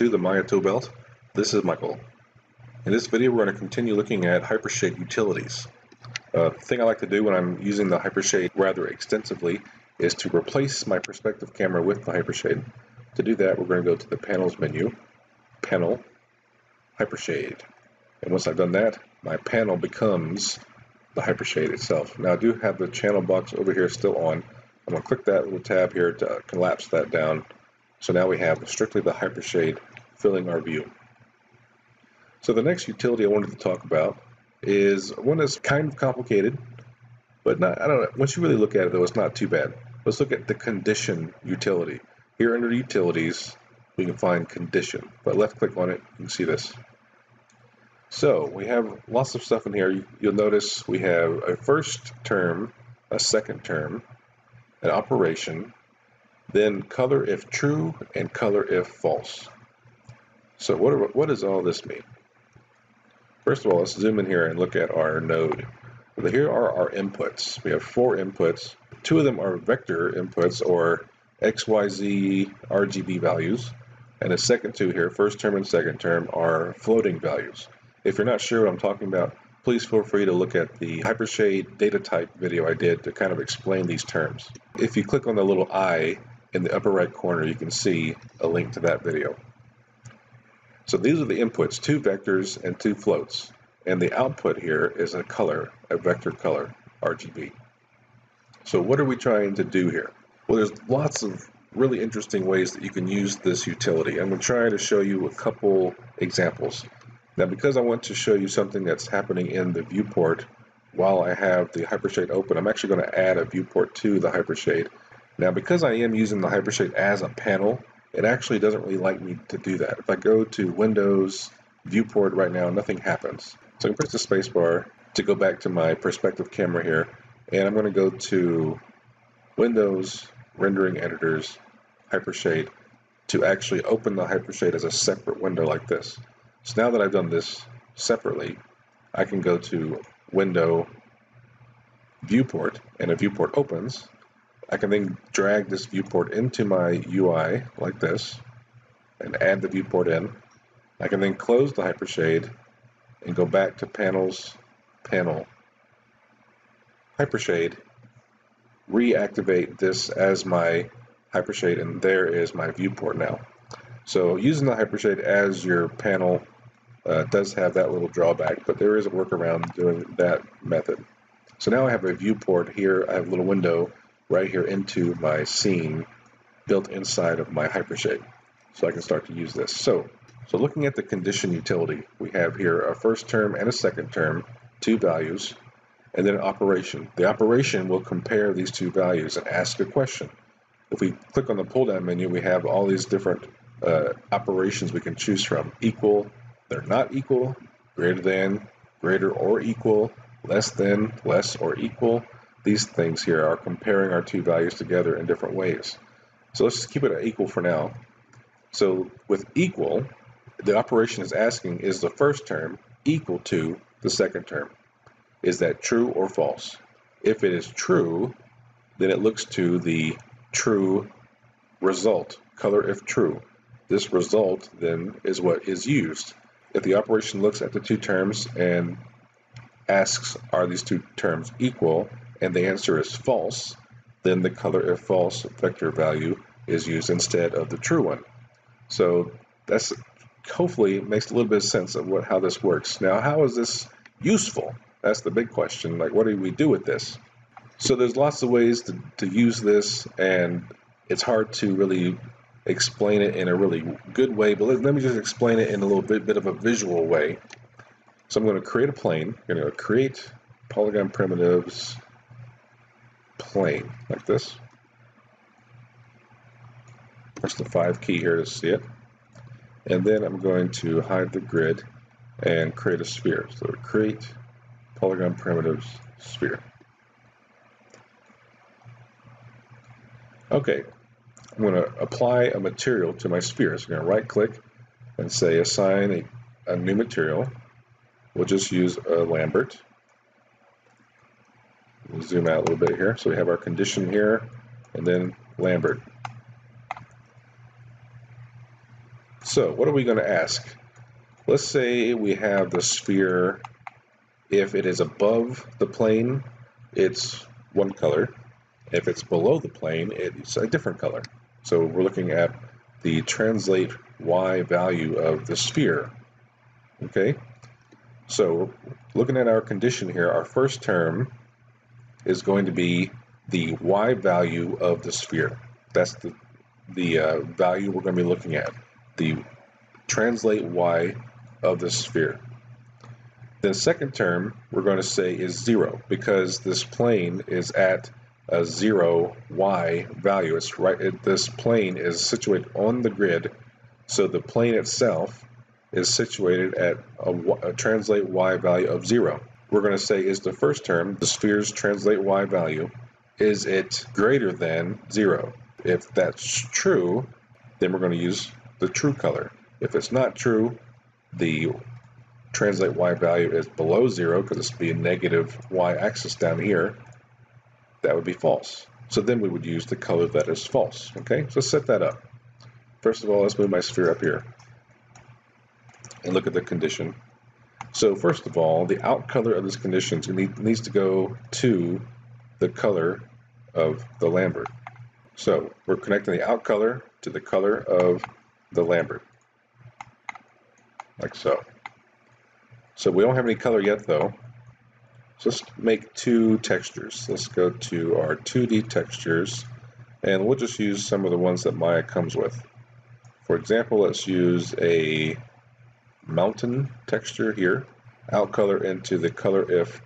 To the Maya Tool Belt. This is Michael. In this video, we're going to continue looking at Hypershade utilities. Uh, thing I like to do when I'm using the Hypershade rather extensively is to replace my perspective camera with the Hypershade. To do that, we're going to go to the Panels menu, Panel, Hypershade. And once I've done that, my panel becomes the Hypershade itself. Now I do have the channel box over here still on. I'm going to click that little tab here to collapse that down so now we have strictly the hypershade filling our view. So the next utility I wanted to talk about is one that's kind of complicated, but not, I don't know, once you really look at it though, it's not too bad. Let's look at the condition utility. Here under utilities, we can find condition, but left click on it, you can see this. So we have lots of stuff in here. You'll notice we have a first term, a second term, an operation, then color if true and color if false. So what, are, what does all this mean? First of all, let's zoom in here and look at our node. Here are our inputs. We have four inputs. Two of them are vector inputs or XYZ RGB values. And the second two here, first term and second term, are floating values. If you're not sure what I'm talking about, please feel free to look at the Hypershade data type video I did to kind of explain these terms. If you click on the little I in the upper right corner, you can see a link to that video. So these are the inputs, two vectors and two floats. And the output here is a color, a vector color, RGB. So what are we trying to do here? Well, there's lots of really interesting ways that you can use this utility. I'm going to try to show you a couple examples. Now, because I want to show you something that's happening in the viewport while I have the Hypershade open, I'm actually going to add a viewport to the Hypershade now, because I am using the Hypershade as a panel, it actually doesn't really like me to do that. If I go to Windows, Viewport right now, nothing happens. So I can press the spacebar to go back to my perspective camera here, and I'm going to go to Windows, Rendering Editors, Hypershade, to actually open the Hypershade as a separate window like this. So now that I've done this separately, I can go to Window, Viewport, and a viewport opens, I can then drag this viewport into my UI like this and add the viewport in. I can then close the hypershade and go back to panels, panel, hypershade, reactivate this as my hypershade and there is my viewport now. So using the hypershade as your panel uh, does have that little drawback, but there is a workaround doing that method. So now I have a viewport here, I have a little window right here into my scene built inside of my hypershade. So I can start to use this. So, so looking at the condition utility, we have here a first term and a second term, two values, and then an operation. The operation will compare these two values and ask a question. If we click on the pull down menu, we have all these different uh, operations we can choose from. Equal, they're not equal, greater than, greater or equal, less than, less or equal, these things here are comparing our two values together in different ways. So let's just keep it at equal for now. So with equal, the operation is asking, is the first term equal to the second term? Is that true or false? If it is true, then it looks to the true result, color if true. This result then is what is used. If the operation looks at the two terms and asks, are these two terms equal, and the answer is false, then the color if false vector value is used instead of the true one. So that's hopefully makes a little bit of sense of what how this works. Now, how is this useful? That's the big question. Like, what do we do with this? So there's lots of ways to, to use this, and it's hard to really explain it in a really good way, but let, let me just explain it in a little bit, bit of a visual way. So I'm going to create a plane. I'm going to create polygon primitives plane like this. Press the 5 key here to see it. And then I'm going to hide the grid and create a sphere. So create polygon primitives sphere. Okay, I'm going to apply a material to my sphere. So I'm going to right click and say assign a, a new material. We'll just use a Lambert zoom out a little bit here. So we have our condition here, and then Lambert. So what are we going to ask? Let's say we have the sphere, if it is above the plane, it's one color. If it's below the plane, it's a different color. So we're looking at the translate y value of the sphere. Okay, so looking at our condition here, our first term is going to be the y value of the sphere. That's the, the uh, value we're going to be looking at, the translate y of the sphere. The second term we're going to say is 0 because this plane is at a 0 y value. It's right. It, this plane is situated on the grid, so the plane itself is situated at a, a translate y value of 0. We're going to say is the first term, the sphere's translate y value, is it greater than 0? If that's true, then we're going to use the true color. If it's not true, the translate y value is below 0 because it's be a negative y-axis down here. That would be false. So then we would use the color that is false. Okay, so set that up. First of all, let's move my sphere up here and look at the condition. So first of all, the out color of this condition needs to go to the color of the Lambert. So we're connecting the out color to the color of the Lambert, like so. So we don't have any color yet though. So let's make two textures. Let's go to our 2D textures and we'll just use some of the ones that Maya comes with. For example, let's use a mountain texture here, out color into the color if,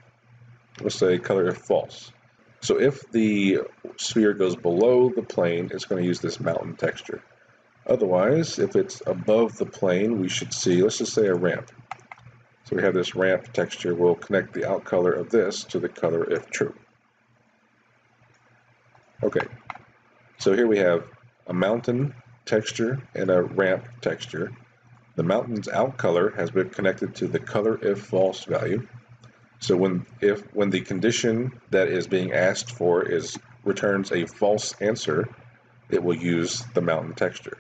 let's say color if false. So if the sphere goes below the plane, it's going to use this mountain texture. Otherwise, if it's above the plane, we should see, let's just say a ramp. So we have this ramp texture. We'll connect the out color of this to the color if true. Okay, so here we have a mountain texture and a ramp texture. The mountain's out color has been connected to the color if false value. So when if when the condition that is being asked for is returns a false answer, it will use the mountain texture.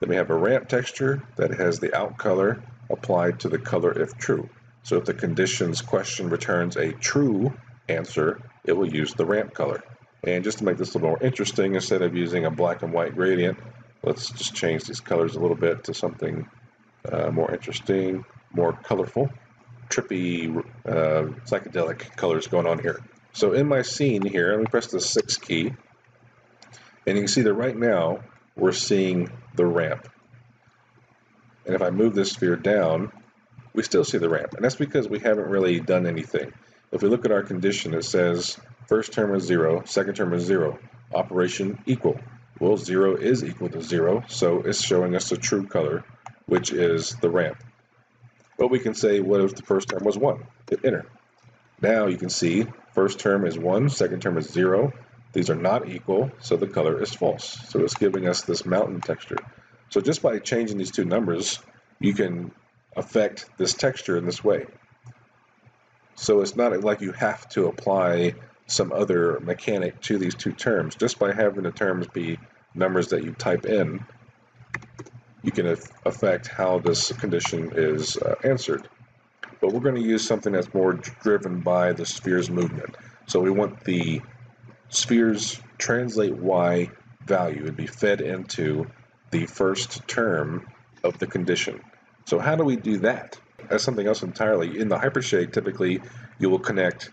Then we have a ramp texture that has the out color applied to the color if true. So if the conditions question returns a true answer, it will use the ramp color. And just to make this a little more interesting, instead of using a black and white gradient, let's just change these colors a little bit to something uh, more interesting, more colorful, trippy, uh, psychedelic colors going on here. So in my scene here, let me press the 6 key, and you can see that right now we're seeing the ramp. And if I move this sphere down, we still see the ramp. And that's because we haven't really done anything. If we look at our condition, it says first term is 0, second term is 0, operation equal. Well, 0 is equal to 0, so it's showing us the true color which is the ramp. But we can say, what if the first term was 1? Hit enter. Now you can see first term is 1, second term is 0. These are not equal, so the color is false. So it's giving us this mountain texture. So just by changing these two numbers, you can affect this texture in this way. So it's not like you have to apply some other mechanic to these two terms. Just by having the terms be numbers that you type in, you can affect how this condition is uh, answered. But we're going to use something that's more driven by the sphere's movement. So we want the sphere's translate y value to be fed into the first term of the condition. So how do we do that? That's something else entirely. In the hypershade, typically you will connect,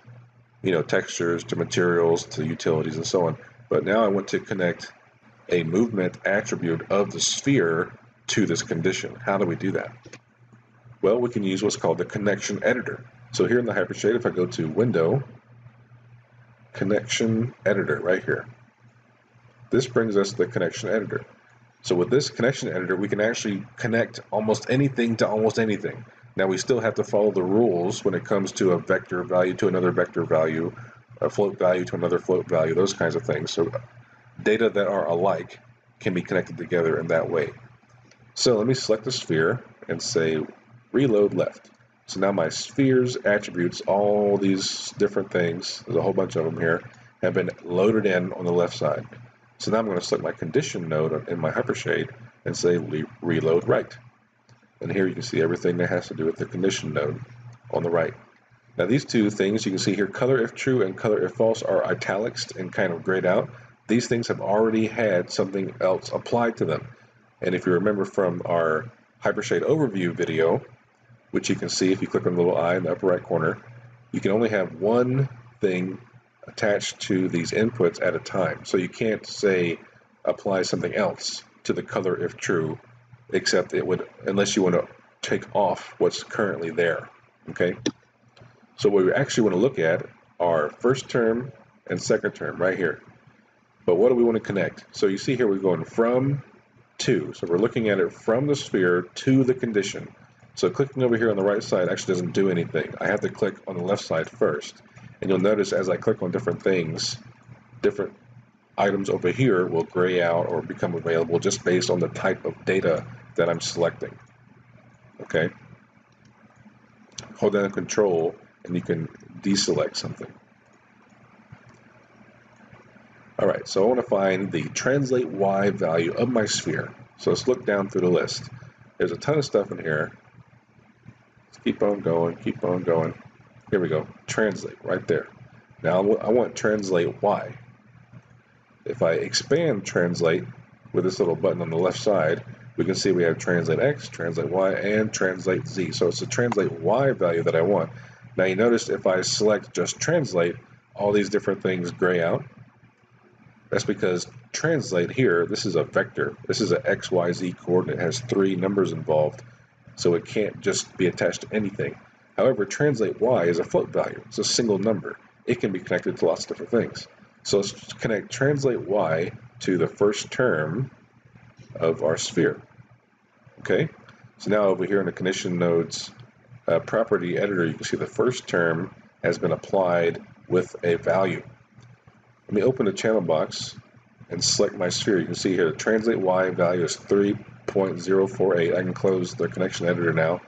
you know, textures to materials to utilities and so on. But now I want to connect a movement attribute of the sphere to this condition. How do we do that? Well, we can use what's called the connection editor. So here in the Hypershade, if I go to Window, Connection Editor right here, this brings us the connection editor. So with this connection editor, we can actually connect almost anything to almost anything. Now we still have to follow the rules when it comes to a vector value to another vector value, a float value to another float value, those kinds of things. So data that are alike can be connected together in that way. So let me select the sphere and say reload left. So now my sphere's attributes, all these different things, there's a whole bunch of them here, have been loaded in on the left side. So now I'm going to select my condition node in my hypershade and say reload right. And here you can see everything that has to do with the condition node on the right. Now these two things you can see here, color if true and color if false are italics and kind of grayed out. These things have already had something else applied to them. And if you remember from our Hypershade overview video, which you can see if you click on the little eye in the upper right corner, you can only have one thing attached to these inputs at a time. So you can't say apply something else to the color if true, except it would, unless you want to take off what's currently there, okay? So what we actually want to look at are first term and second term right here. But what do we want to connect? So you see here we're going from to. So we're looking at it from the sphere to the condition. So clicking over here on the right side actually doesn't do anything. I have to click on the left side first. And you'll notice as I click on different things, different items over here will gray out or become available just based on the type of data that I'm selecting. Okay? Hold down control and you can deselect something. All right, so I want to find the translate Y value of my sphere. So let's look down through the list. There's a ton of stuff in here. Let's keep on going, keep on going. Here we go, translate, right there. Now I want translate Y. If I expand translate with this little button on the left side, we can see we have translate X, translate Y, and translate Z. So it's the translate Y value that I want. Now you notice if I select just translate, all these different things gray out. That's because translate here, this is a vector. This is an XYZ coordinate. It has three numbers involved, so it can't just be attached to anything. However, translate Y is a float value. It's a single number. It can be connected to lots of different things. So let's connect translate Y to the first term of our sphere. Okay, so now over here in the condition nodes uh, property editor, you can see the first term has been applied with a value. Let me open the channel box and select my sphere. You can see here the translate Y value is 3.048. I can close the connection editor now.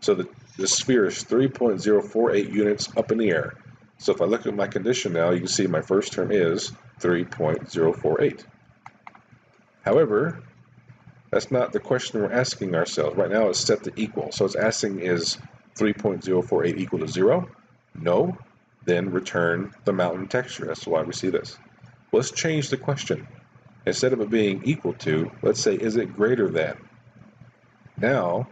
So the, the sphere is 3.048 units up in the air. So if I look at my condition now, you can see my first term is 3.048. However, that's not the question we're asking ourselves. Right now it's set to equal. So it's asking is 3.048 equal to 0? No then return the mountain texture. That's why we see this. Let's change the question. Instead of it being equal to, let's say, is it greater than? Now,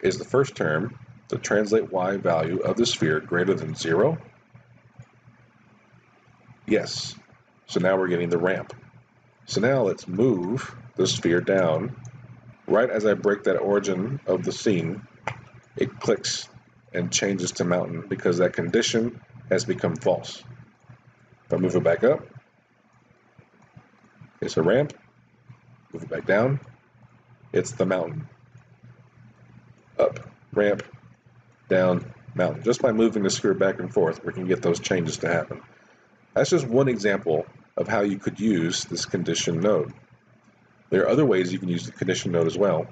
is the first term, the translate y value of the sphere, greater than 0? Yes. So now we're getting the ramp. So now let's move the sphere down. Right as I break that origin of the scene, it clicks and changes to mountain because that condition has become false. If I move it back up, it's a ramp. Move it back down, it's the mountain. Up, ramp, down, mountain. Just by moving the sphere back and forth, we can get those changes to happen. That's just one example of how you could use this condition node. There are other ways you can use the condition node as well.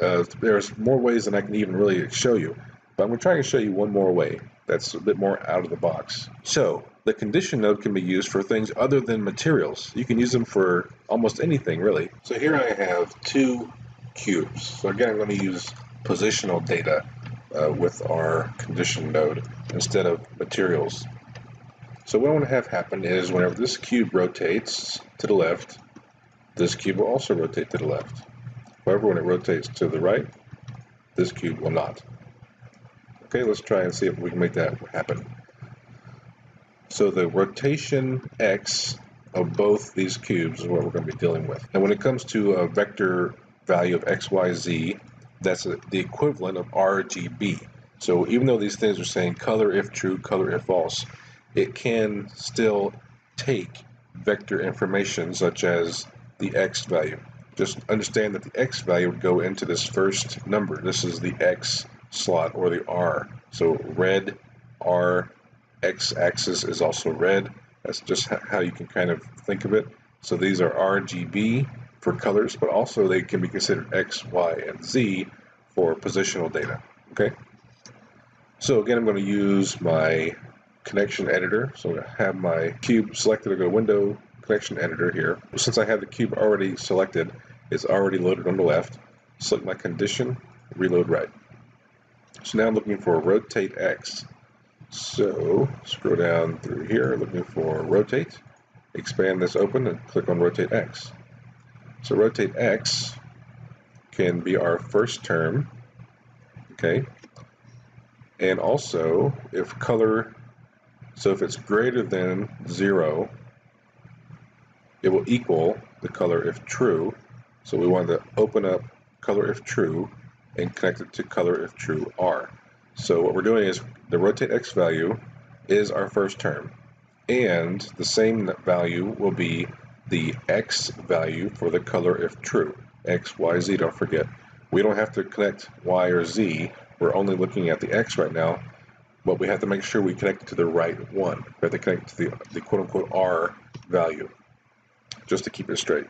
Uh, there's more ways than I can even really show you, but I'm going to try and show you one more way that's a bit more out of the box. So the condition node can be used for things other than materials. You can use them for almost anything really. So here I have two cubes. So again, I'm going to use positional data uh, with our condition node instead of materials. So what I want to have happen is whenever this cube rotates to the left, this cube will also rotate to the left. However, when it rotates to the right, this cube will not. Okay, let's try and see if we can make that happen. So the rotation x of both these cubes is what we're going to be dealing with. And when it comes to a vector value of x, y, z, that's a, the equivalent of RGB. So even though these things are saying color if true, color if false, it can still take vector information such as the x value. Just understand that the x value would go into this first number. This is the x slot or the R. So red R X axis is also red. That's just how you can kind of think of it. So these are RGB for colors, but also they can be considered X, Y, and Z for positional data. Okay. So again, I'm going to use my connection editor. So I'm going to have my cube selected. I go to Window Connection Editor here. Since I have the cube already selected, it's already loaded on the left. Select my condition, reload right. So now I'm looking for rotate X. So scroll down through here, looking for rotate, expand this open and click on rotate X. So rotate X can be our first term, okay? And also, if color, so if it's greater than zero, it will equal the color if true. So we want to open up color if true and connect it to color if true R. So what we're doing is the rotate X value is our first term and the same value will be the X value for the color if true. X, Y, Z, don't forget. We don't have to connect Y or Z. We're only looking at the X right now, but we have to make sure we connect it to the right one. We have to connect to the, the quote-unquote R value, just to keep it straight.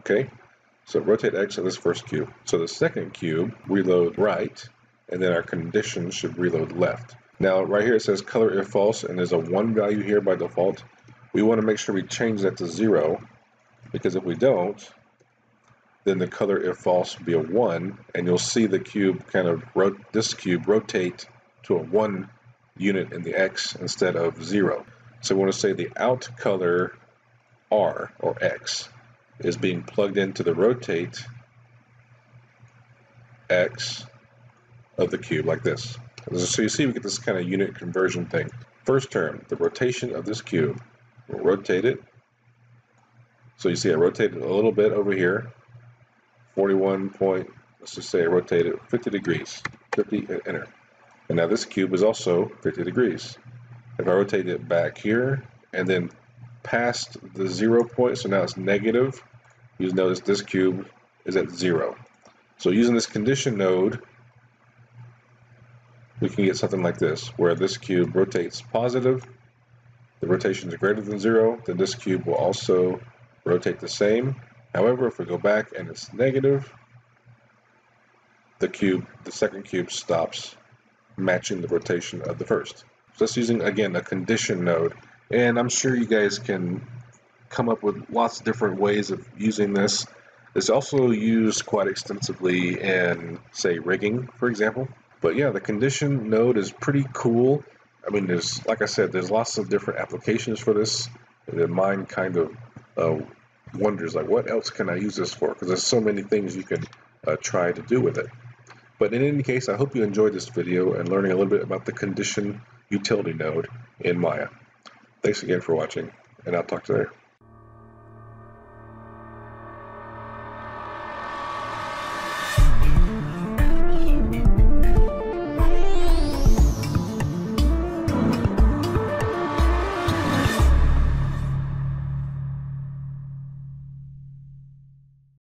Okay, so rotate X on this first cube. So the second cube, reload right, and then our condition should reload left. Now, right here it says color if false, and there's a 1 value here by default. We want to make sure we change that to 0, because if we don't, then the color if false will be a 1, and you'll see the cube kind of, this cube rotate to a 1 unit in the X instead of 0. So we want to say the out color R, or X, is being plugged into the rotate X of the cube like this. So you see we get this kind of unit conversion thing. First term, the rotation of this cube. We'll rotate it. So you see I rotated a little bit over here. 41 point, let's just say I rotated 50 degrees. 50 and enter. And now this cube is also 50 degrees. If I rotate it back here and then past the zero point, so now it's negative, you notice this cube is at zero. So using this condition node, we can get something like this, where this cube rotates positive, the rotation is greater than zero, then this cube will also rotate the same. However, if we go back and it's negative, the cube, the second cube stops matching the rotation of the first. So that's using, again, a condition node. And I'm sure you guys can come up with lots of different ways of using this. It's also used quite extensively in, say, rigging, for example. But yeah, the condition node is pretty cool. I mean, there's, like I said, there's lots of different applications for this. The mind kind of uh, wonders, like, what else can I use this for? Because there's so many things you can uh, try to do with it. But in any case, I hope you enjoyed this video and learning a little bit about the condition utility node in Maya. Thanks again for watching, and I'll talk to you later.